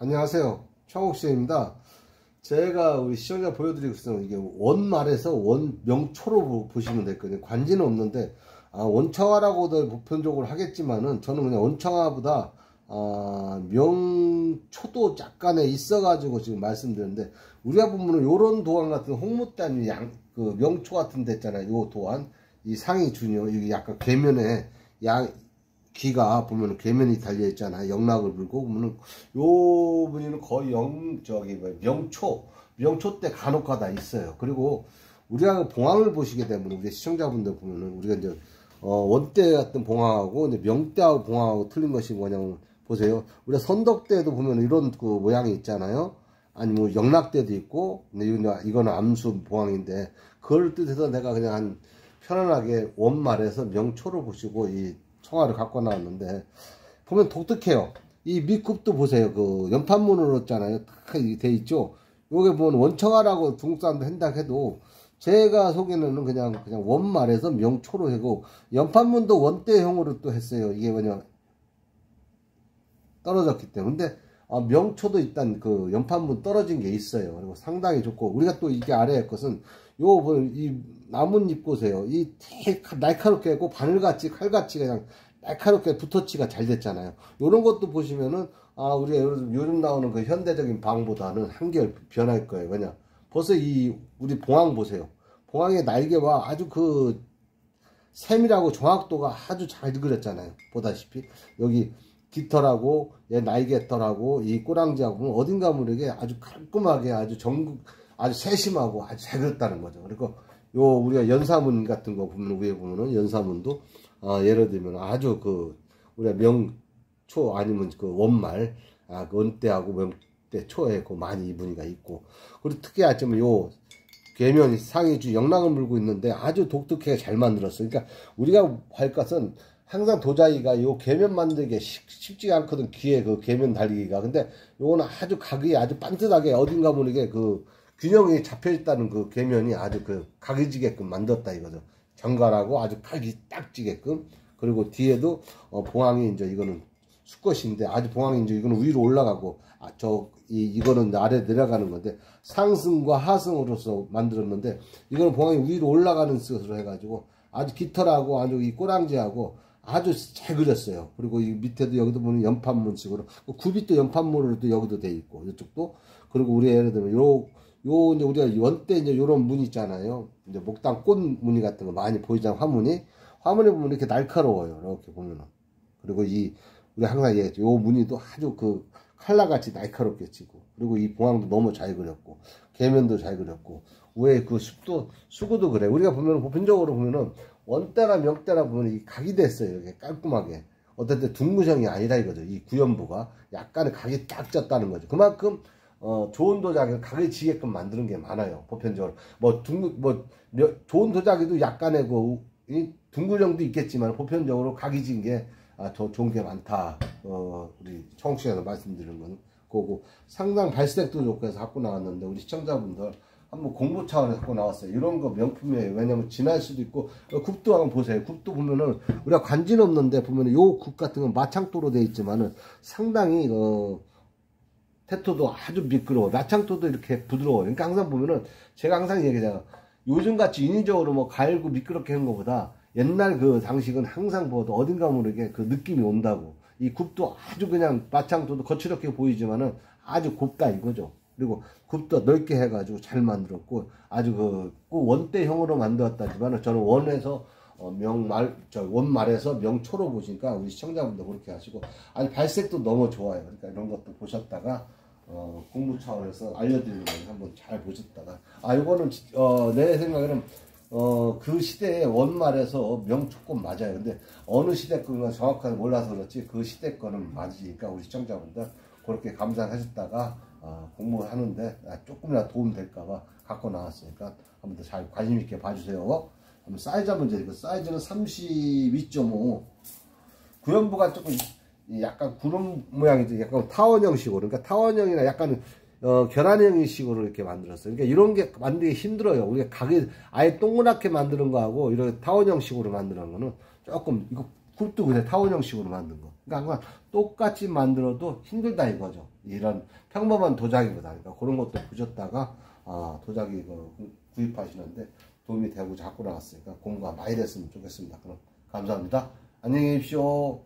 안녕하세요. 청옥씨입니다. 제가 우리 시청자 보여드리고 있어요. 이게 원말에서 원명초로 보시면 될거든요. 관지는 없는데, 아, 원청화라고도 보편적으로 하겠지만은, 저는 그냥 원청화보다, 아, 명초도 약간에 있어가지고 지금 말씀드렸는데, 우리가 보면은 요런 도안 같은 홍무단 양, 그 명초 같은 데 있잖아요. 요 도안. 이 상이 준요. 이게 약간 괴면에 양, 귀가 보면 괴면이 달려 있잖아요. 영락을 불고 보면은 요 분이는 거의 영 저기 뭐 명초 명초 때 간혹가다 있어요. 그리고 우리가 그 봉황을 보시게 되면 우리 시청자분들 보면은 우리가 이제 어 원대 같은 봉황하고 이제 명대하고 봉황하고 틀린 것이 뭐냐면 보세요. 우리가 선덕 때도 보면 이런 그 모양이 있잖아요. 아니면 영락 때도 있고 근데 이거는 암수 봉황인데 그걸 뜻해서 내가 그냥 한 편안하게 원말에서 명초를 보시고 이 청아를 갖고 나왔는데 보면 독특해요. 이 밑굽도 보세요. 그 연판문으로 했잖아요. 탁돼 있죠. 요게 보면 원청아라고 중국 사람들 한다 해도 제가 소개는 그냥 그냥 원말에서 명초로 하고 연판문도 원대형으로 또 했어요. 이게 뭐냐 떨어졌기 때문에 근데 아, 명초도 일단 그 연판문 떨어진 게 있어요. 그리고 상당히 좋고 우리가 또 이게 아래의 것은 요이 나뭇잎 보세요. 이 날카롭게 하고 바늘같이 칼같이 그냥 날카롭게 붙어치가 잘 됐잖아요. 요런 것도 보시면은 아 우리가 요즘, 요즘 나오는 그 현대적인 방보다는 한결 변할 거예요. 왜냐 벌써 이 우리 봉황 보세요. 봉황의 날개와 아주 그 세밀하고 정확도가 아주 잘 그렸잖아요. 보다시피 여기 깃털하고 얘 날개털하고 이 꼬랑지하고 어딘가 모르게 아주 깔끔하게 아주 정 아주 세심하고 아주 잘 그렸다는 거죠. 그리고 요 우리가 연사문 같은 거 보면 위에 보면은 연사문도 아 예를 들면 아주 그 우리가 명초 아니면 그 원말 아, 그 원대하고 명대 초에 그 많이 무늬가 있고 그리고 특이하지만 요 계면 상이 주 영랑을 물고 있는데 아주 독특하게 잘 만들었어요. 그러니까 우리가 할 것은 항상 도자기가 요 계면 만들기 쉽지 않거든 귀에 그 계면 달리기가. 근데 요거는 아주 각이 아주 반듯하게 어딘가 모르게 그 균형이 잡혀 있다는 그 계면이 아주 그 각이 지게끔 만들었다 이거죠. 정갈하고 아주 각이 딱 지게끔. 그리고 뒤에도 어 봉황이 이제 이거는 수컷인데 아주 봉황이 이제 이거는 위로 올라가고 아, 저 이, 이거는 아래 내려가는 건데 상승과 하승으로서 만들었는데 이거는 봉황이 위로 올라가는 것으로 해가지고 아주 깃털하고 아주 이 꼬랑지하고 아주 잘 그렸어요. 그리고 이 밑에도 여기도 보면 연판문식으로 그 굽이 또 연판문으로 도 여기도 돼 있고 이쪽도 그리고 우리 예를 들면 요, 요 이제 우리가 원때 이제 요런 문 있잖아요. 이제 목당 꽃 무늬 같은 거 많이 보이잖아 화문이 화문에 보면 이렇게 날카로워요. 이렇게 보면은 그리고 이 우리 항상 얘기했죠. 요 무늬도 아주 그 칼라같이 날카롭게 치고 그리고 이 봉황도 너무 잘 그렸고 계면도 잘 그렸고 왜 그 숲도 수구도 그래. 우리가 보면 보편적으로 보면은 원대나 명대나 보면 이 각이 됐어요. 이렇게 깔끔하게. 어떨 때 둥무정이 아니라 이거죠. 이 구연부가 약간의 각이 딱 졌다는 거죠. 그만큼 어, 좋은 도자기를 각을 지게끔 만드는 게 많아요. 보편적으로. 뭐, 둥, 뭐, 좋은 도자기도 약간의 그, 이 둥글형도 있겠지만, 보편적으로 각이 진 게, 아, 더 좋은 게 많다. 어, 우리 청취자에서 말씀드리는 건 그거고, 상당 발색도 좋고 해서 갖고 나왔는데, 우리 시청자분들, 한번 공부 차원에서 갖고 나왔어요. 이런 거 명품이에요. 왜냐면 지날 수도 있고 어, 굽도 한번 보세요. 굽도 보면은 우리가 관진 없는데 보면은 요 굽 같은 건 마창도로 되어 있지만은 상당히 어 태토도 아주 미끄러워. 마창도도 이렇게 부드러워. 그러니까 항상 보면은 제가 항상 얘기하잖아. 요즘 같이 인위적으로 뭐 갈고 미끄럽게 하는 것보다 옛날 그 장식은 항상 보도 어딘가 모르게 그 느낌이 온다고. 이 굽도 아주 그냥 마창도도 거칠게 보이지만은 아주 곱다 이거죠. 그리고 굽도 넓게 해가지고 잘 만들었고 아주 그 원대형으로 만들었다지만 저는 원에서 어, 명말 저 원말에서 명초로 보시니까 우리 시청자분들 그렇게 하시고 아니 발색도 너무 좋아요. 그러니까 이런 것도 보셨다가 어, 공부 차원에서 알려드리는 거 한번 잘 보셨다가 아 이거는 어, 내 생각에는 어, 그 시대의 원말에서 명초권 맞아요. 근데 어느 시대 거가 정확하게 몰라서 그렇지 그 시대 거는 맞으니까 우리 시청자분들 그렇게 감상하셨다가 어, 공부하는데 아, 조금이라도 도움 될까봐 갖고 나왔으니까 한번 더 잘 관심 있게 봐주세요. 한번 사이즈 한번 재고 사이즈는 32.5 구연부가 조금 약간 구름 모양이죠. 약간 타원형식으로 그러니까 타원형이나 약간 어, 결안형식으로 이렇게 만들었어요. 그러니까 이런 게 만들기 힘들어요. 우리가 각이 아예 동그랗게 만드는 거하고 이런 타원형식으로 만드는 거는 조금 이거 굽도 그냥 타원 형식으로 만든 거. 그러니까 똑같이 만들어도 힘들다 이거죠. 이런 평범한 도자기보다. 그러니까 그런 것도 보셨다가 아, 도자기 그 구입하시는데 도움이 되고 자꾸 나왔으니까 공부가 많이 됐으면 좋겠습니다. 그럼 감사합니다. 안녕히 계십시오.